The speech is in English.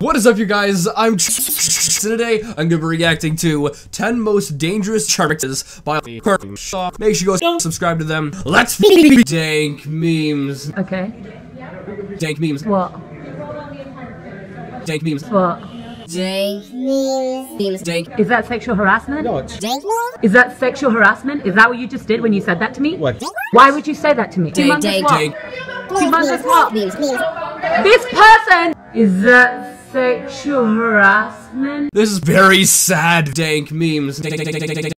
What is up, you guys? I'm today. I'm gonna be reacting to 10 most dangerous characters by Shaw. Make sure you go subscribe to them. Let's dank memes. Okay. Dank memes. What? Dank memes. What? Dank memes. Dank. Is that sexual harassment? No, it's Dank memes? Is that sexual harassment? Is that what you just did when you said that to me? what? Why would you say that to me? Dank, Humongous dank, what? Dank. Humongous what? Memes, memes. This person! Is that sexual harassment? This is very sad. Dank memes. Dank, dank, dank, dank, dank, dank sexual harassment. This is very sad, dank memes.